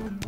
Oh.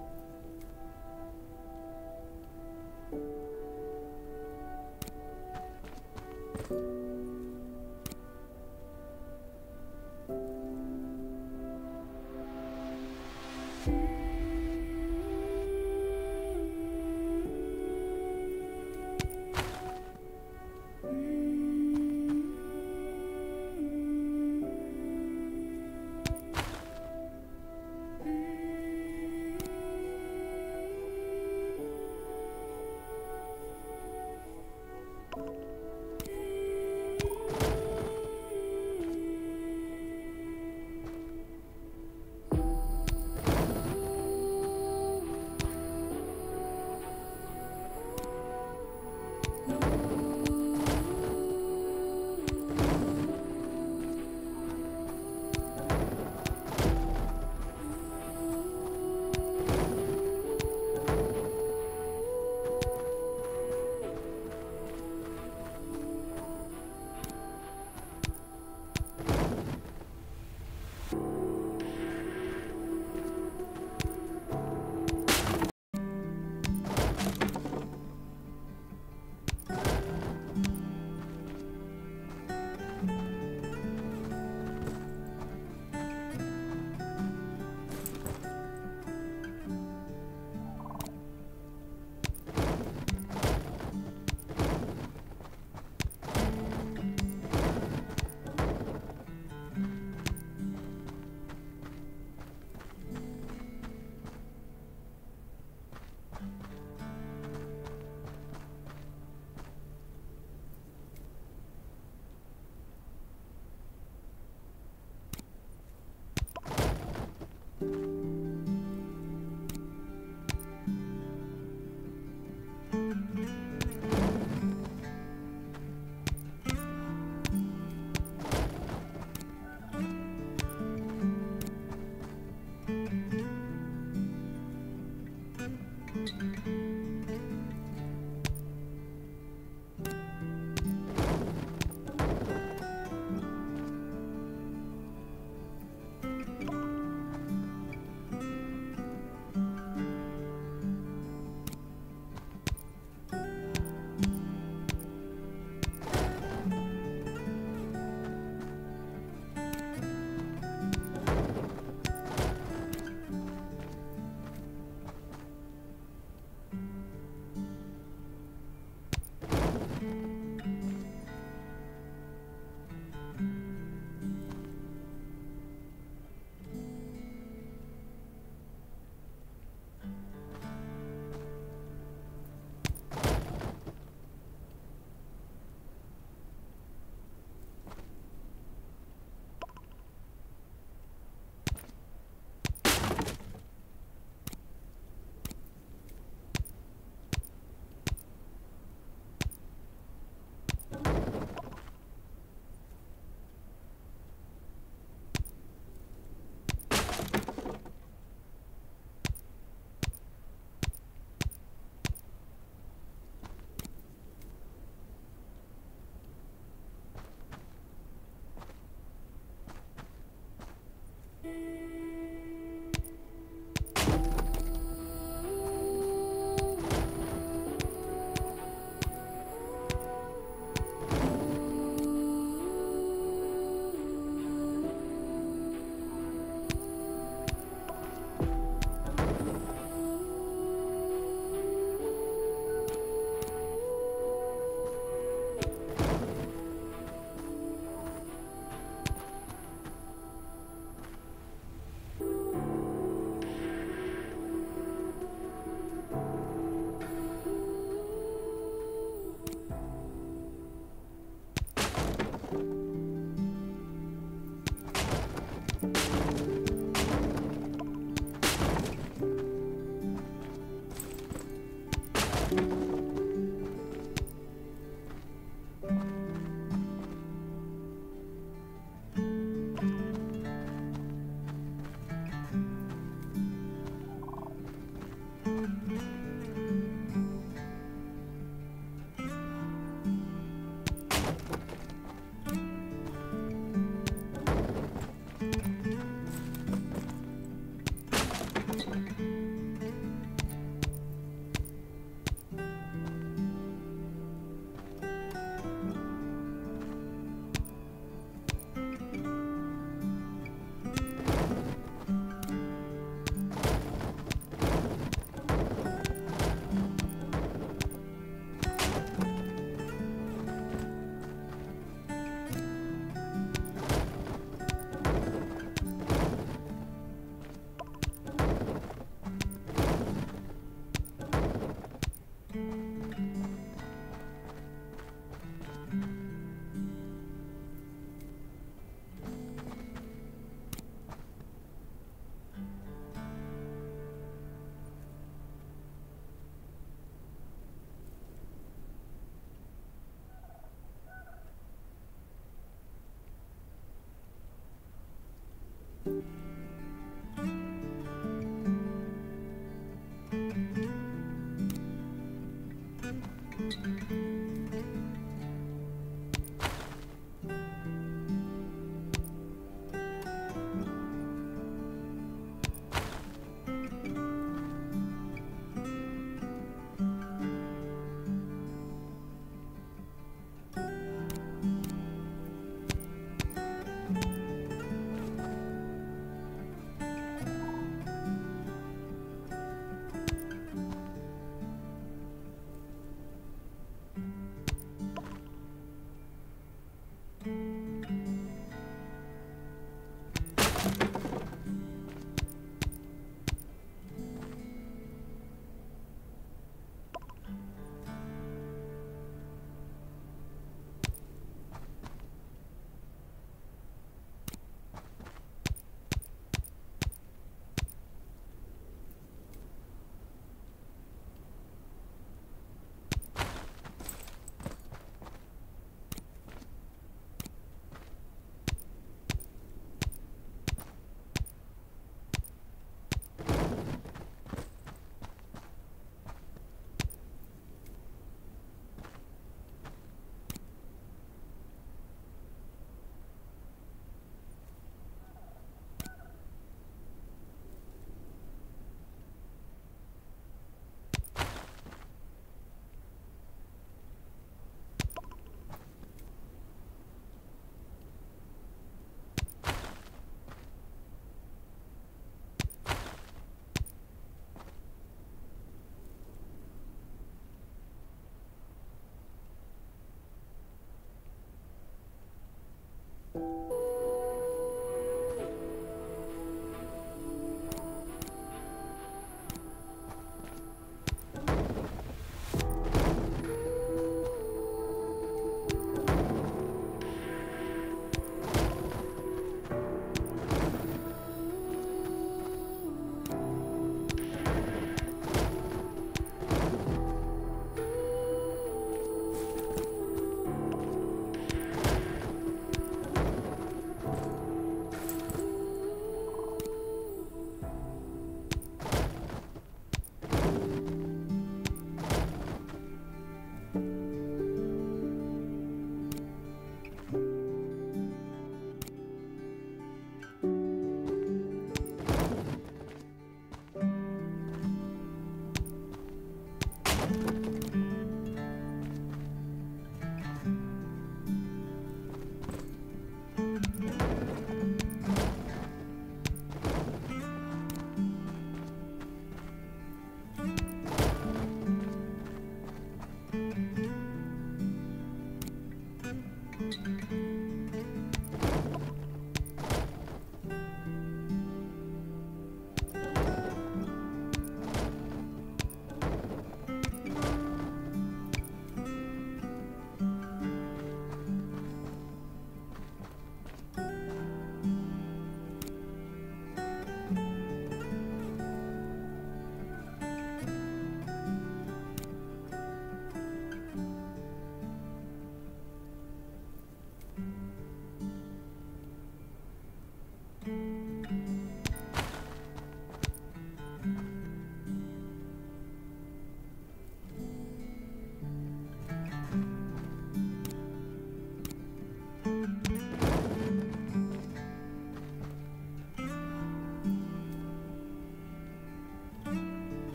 you.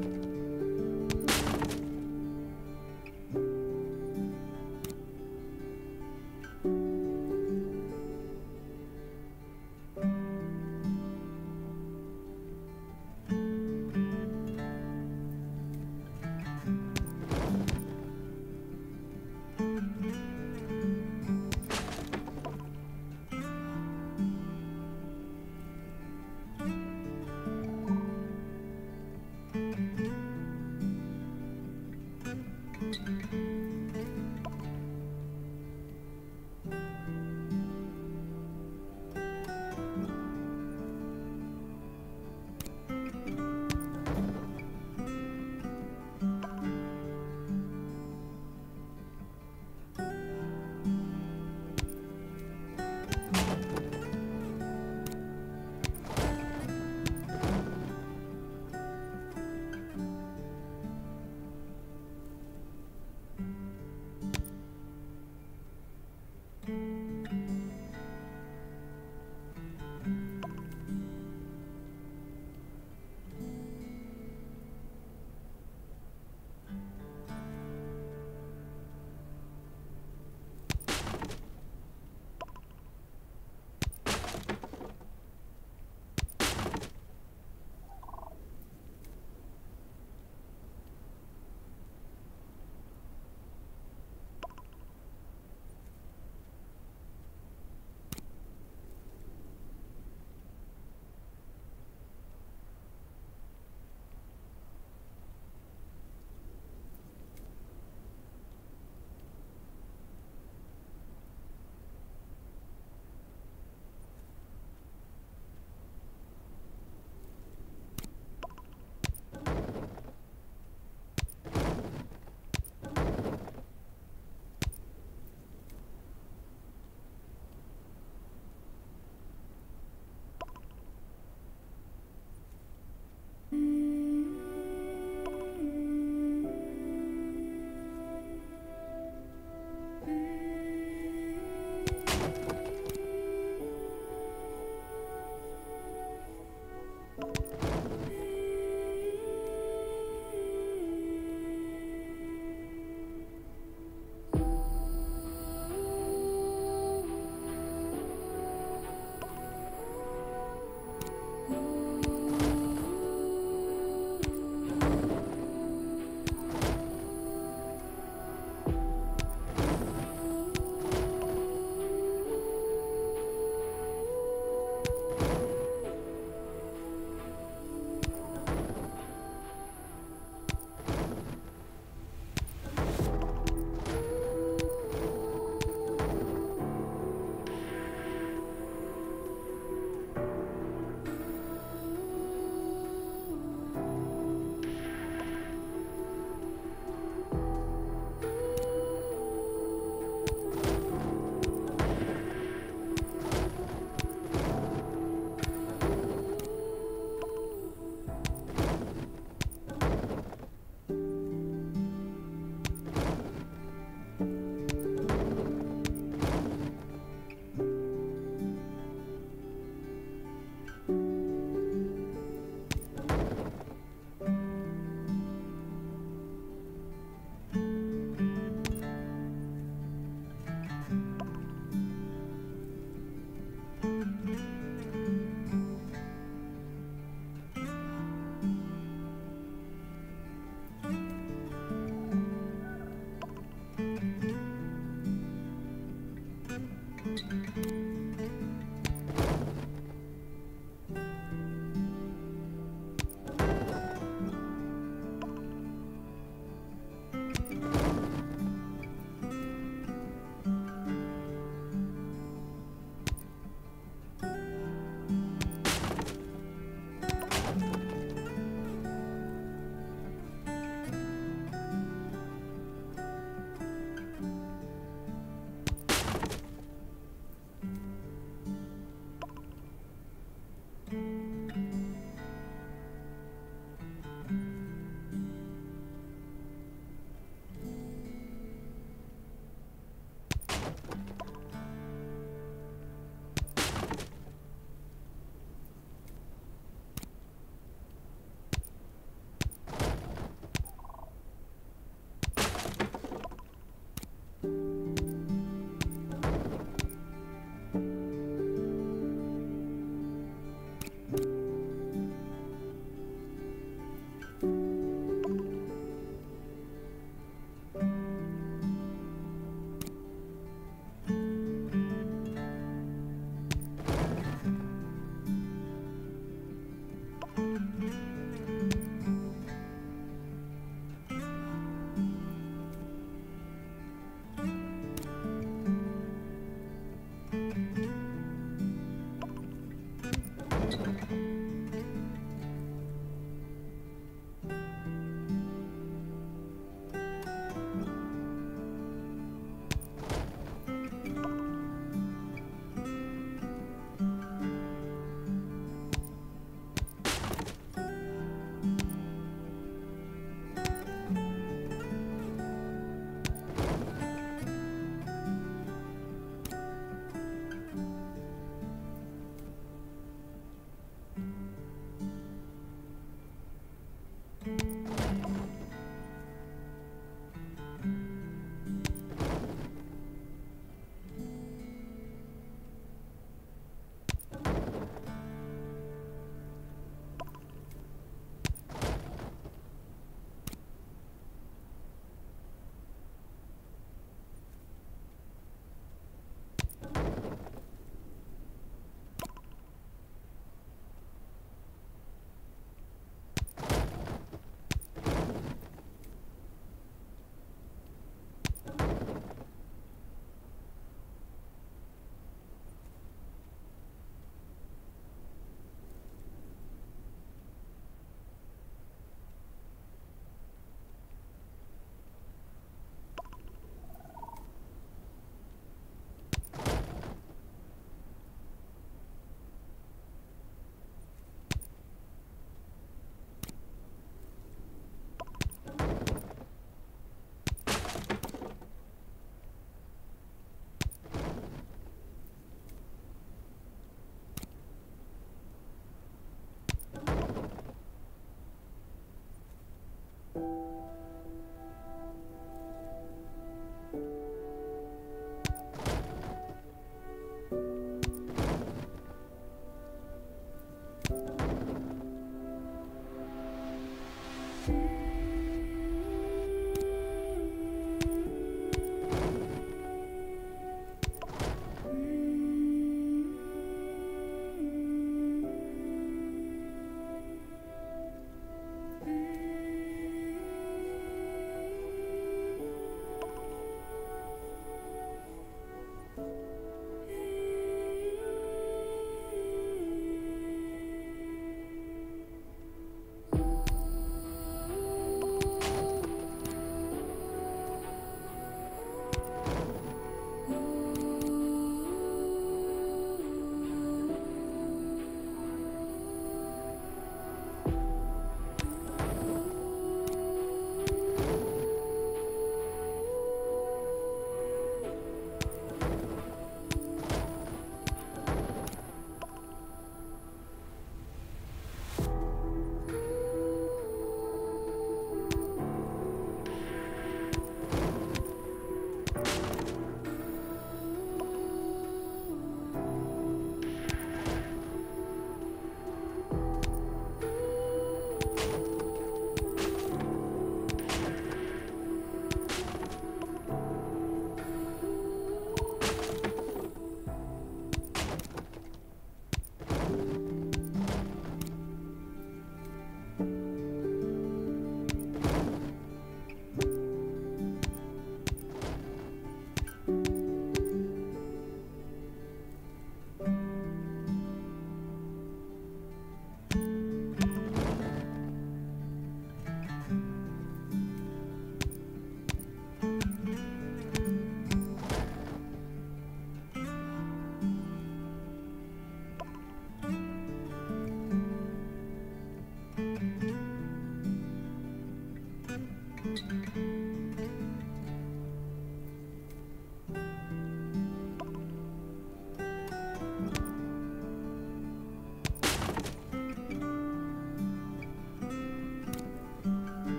Bye.